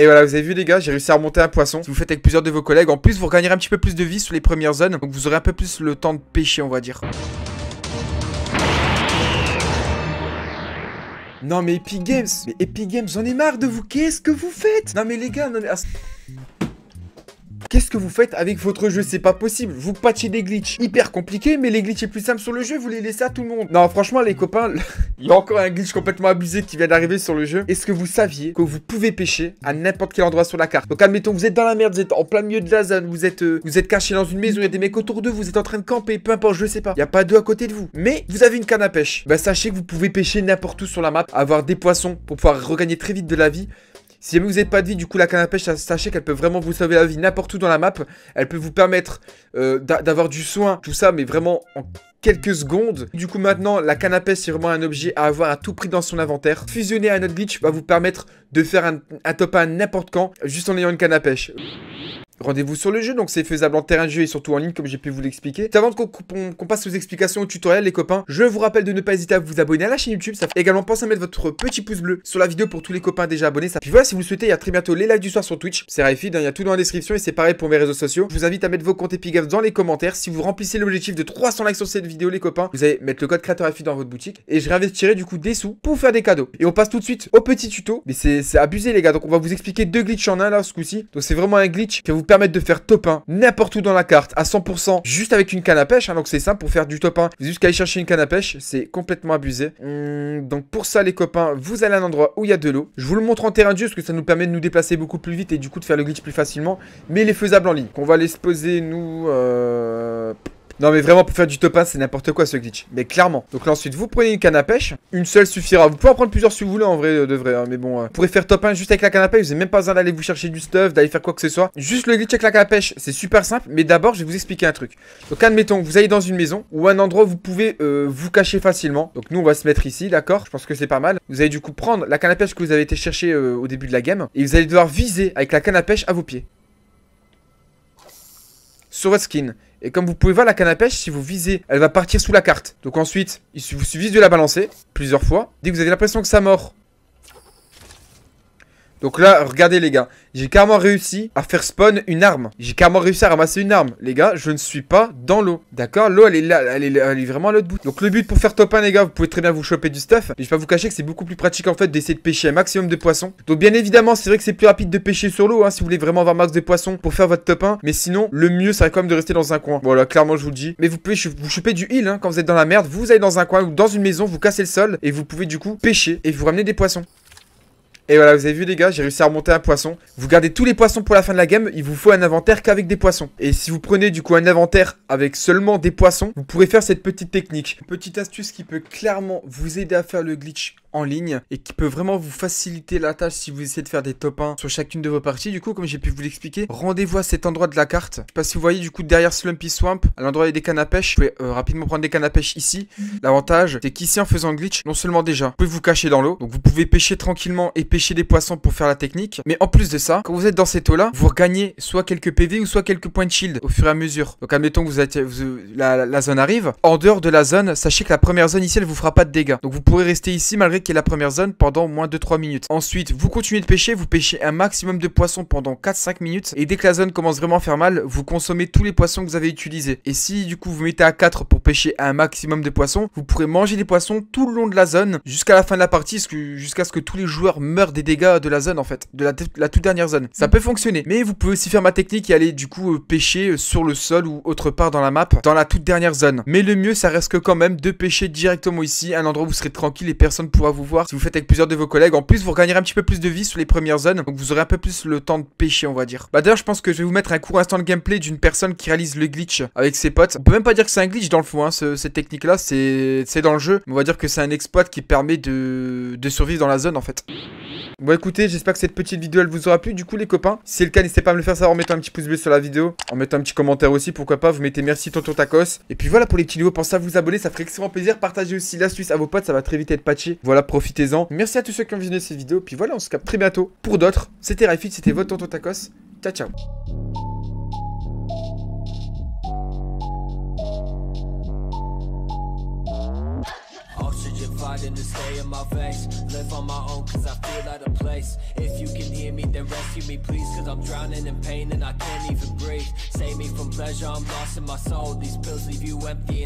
Et voilà, vous avez vu les gars, j'ai réussi à remonter un poisson. Si vous faites avec plusieurs de vos collègues, en plus vous regagnerez un petit peu plus de vie sur les premières zones. Donc vous aurez un peu plus le temps de pêcher, on va dire. Non mais Epic Games, mais Epic Games, j'en ai marre de vous, qu'est-ce que vous faites? Non mais les gars, non mais... Qu'est-ce que vous faites avec votre jeu? C'est pas possible. Vous patchez des glitches hyper compliqués, mais les glitches les plus simples sur le jeu, vous les laissez à tout le monde. Non, franchement, les copains, il y a encore un glitch complètement abusé qui vient d'arriver sur le jeu. Est-ce que vous saviez que vous pouvez pêcher à n'importe quel endroit sur la carte? Donc, admettons, vous êtes dans la merde, vous êtes en plein milieu de la zone, vous êtes, euh, caché dans une maison, il y a des mecs autour de vous, êtes en train de camper, peu importe, je sais pas. Il y a pas d'eau à côté de vous. Mais vous avez une canne à pêche. Bah, sachez que vous pouvez pêcher n'importe où sur la map, avoir des poissons pour pouvoir regagner très vite de la vie. Si jamais vous n'avez pas de vie, du coup, la canne à pêche, sachez qu'elle peut vraiment vous sauver la vie n'importe où dans la map. Elle peut vous permettre euh, d'avoir du soin, tout ça, mais vraiment en quelques secondes. Du coup, maintenant, la canne à pêche, c'est vraiment un objet à avoir à tout prix dans son inventaire. Fusionner à notre glitch va vous permettre de faire un, un top 1 n'importe quand, juste en ayant une canne à pêche. Rendez-vous sur le jeu, donc c'est faisable en terrain de jeu et surtout en ligne comme j'ai pu vous l'expliquer. Avant qu'on passe aux explications au tutoriel les copains, je vous rappelle de ne pas hésiter à vous abonner à la chaîne YouTube. Ça fait également penser à mettre votre petit pouce bleu sur la vidéo pour tous les copains déjà abonnés. Ça... Puis voilà, si vous souhaitez, il y a très bientôt les lives du soir sur Twitch. C'est Raifid, hein, il y a tout dans la description et c'est pareil pour mes réseaux sociaux. Je vous invite à mettre vos comptes Epigaf dans les commentaires. Si vous remplissez l'objectif de 300 likes sur cette vidéo les copains, vous allez mettre le code créateur dans votre boutique et je réinvestirai du coup des sous pour faire des cadeaux. Et on passe tout de suite au petit tuto. Mais c'est abusé les gars, donc on va vous expliquer deux glitches en un là ce coup-ci. Donc c'est vraiment un glitch va vous permettre de faire top n'importe où dans la carte à 100% juste avec une canne à pêche. Hein, donc c'est simple pour faire du top 1. Vous juste aller chercher une canne à pêche. C'est complètement abusé. Hum, donc pour ça les copains, vous allez à un endroit où il y a de l'eau. Je vous le montre en terrain de parce que ça nous permet de nous déplacer beaucoup plus vite et du coup de faire le glitch plus facilement. Mais il est faisable en ligne. On va les poser nous... Euh... Non mais vraiment pour faire du top 1 c'est n'importe quoi ce glitch. Mais clairement. Donc là ensuite vous prenez une canne à pêche. Une seule suffira. Vous pouvez en prendre plusieurs si vous voulez en vrai de vrai hein. Mais bon euh, vous pourrez faire top 1 juste avec la canne à pêche. Vous n'avez même pas besoin d'aller vous chercher du stuff D'aller faire quoi que ce soit. Juste le glitch avec la canne à pêche c'est super simple. Mais d'abord je vais vous expliquer un truc. Donc admettons vous allez dans une maison Ou un endroit où vous pouvez euh, vous cacher facilement. Donc nous on va se mettre ici d'accord? Je pense que c'est pas mal. Vous allez du coup prendre la canne à pêche que vous avez été chercher euh, au début de la game Et vous allez devoir viser avec la canne à pêche à vos pieds. Sur votre skin. Et comme vous pouvez voir la canne à pêche, si vous visez, elle va partir sous la carte. Donc ensuite, il vous suffit de la balancer plusieurs fois. Dès que vous avez l'impression que ça mord, donc là, regardez les gars, j'ai carrément réussi à faire spawn une arme. J'ai carrément réussi à ramasser une arme. Les gars, je ne suis pas dans l'eau. D'accord? L'eau, elle est là, elle est, vraiment à l'autre bout. Donc le but pour faire top 1, les gars, vous pouvez très bien vous choper du stuff. Mais je vais pas vous cacher que c'est beaucoup plus pratique en fait d'essayer de pêcher un maximum de poissons. Donc bien évidemment, c'est vrai que c'est plus rapide de pêcher sur l'eau, hein, si vous voulez vraiment avoir max de poissons pour faire votre top 1. Mais sinon, le mieux, serait quand même de rester dans un coin. Voilà, clairement, je vous le dis. Mais vous pouvez vous choper du heal, hein, quand vous êtes dans la merde. Vous allez dans un coin ou dans une maison, vous cassez le sol et vous pouvez du coup pêcher et vous ramener des poissons. Et voilà, vous avez vu les gars, j'ai réussi à remonter un poisson. Vous gardez tous les poissons pour la fin de la game, il vous faut un inventaire qu'avec des poissons. Et si vous prenez du coup un inventaire avec seulement des poissons, vous pourrez faire cette petite technique. petite astuce qui peut clairement vous aider à faire le glitch en ligne et qui peut vraiment vous faciliter la tâche si vous essayez de faire des top 1 sur chacune de vos parties. Du coup, comme j'ai pu vous l'expliquer, rendez-vous à cet endroit de la carte. Je sais pas si vous voyez du coup derrière Slumpy Swamp, à l'endroit où il y a des cannes à pêche, vous pouvez euh, rapidement prendre des cannes à pêche ici. Mhm. L'avantage, c'est qu'ici en faisant glitch, non seulement déjà, vous pouvez vous cacher dans l'eau, donc vous pouvez pêcher tranquillement et pêcher des poissons pour faire la technique. Mais en plus de ça, quand vous êtes dans cette eau-là, vous regagnez soit quelques PV ou soit quelques points de shield au fur et à mesure. Donc admettons que vous êtes, la, la, zone arrive. En dehors de la zone, sachez que la première zone ici, elle vous fera pas de dégâts. Donc vous pourrez rester ici malgré qu'il y ait la première zone pendant moins de 3 minutes. Ensuite, vous continuez de pêcher, vous pêchez un maximum de poissons pendant 4-5 minutes. Et dès que la zone commence vraiment à faire mal, vous consommez tous les poissons que vous avez utilisés. Et si du coup vous mettez à 4 pour pêcher un maximum de poissons, vous pourrez manger des poissons tout le long de la zone jusqu'à la fin de la partie, jusqu'à ce que tous les joueurs meurent des dégâts de la zone en fait, de la, toute dernière zone. Ça peut fonctionner, mais vous pouvez aussi faire ma technique et aller du coup euh, pêcher euh, sur le sol ou autre part dans la map, dans la toute dernière zone. Mais le mieux, ça reste que quand même de pêcher directement ici, un endroit où vous serez tranquille et personne pourra vous voir. Si vous faites avec plusieurs de vos collègues. En plus, vous regagnerez un petit peu plus de vie sur les premières zones. Donc vous aurez un peu plus le temps de pêcher, on va dire. Bah d'ailleurs, je pense que je vais vous mettre un court instant de gameplay d'une personne qui réalise le glitch avec ses potes. On peut même pas dire que c'est un glitch dans le fond, hein, cette technique-là. C'est dans le jeu. on va dire que c'est un exploit qui permet de survivre dans la zone, en fait. Bon écoutez, j'espère que cette petite vidéo elle vous aura plu du coup les copains. Si c'est le cas, n'hésitez pas à me le faire savoir en mettant un petit pouce bleu sur la vidéo, en mettant un petit commentaire aussi, pourquoi pas, vous mettez merci tonton tacos. Et puis voilà pour les petits vidéos, pensez à vous abonner, ça ferait extrêmement plaisir. Partagez aussi l'astuce à vos potes, ça va très vite être patché. Voilà, profitez-en. Merci à tous ceux qui ont visionné cette vidéo, puis voilà, on se capte très bientôt pour d'autres. C'était Raifit, c'était votre tonton tacos. Ciao ciao. Fighting to stay in my face Live on my own cause I feel out of place. If you can hear me, then rescue me, please. Cause I'm drowning in pain and I can't even breathe. Save me from pleasure, I'm lost in my soul. These pills leave you empty.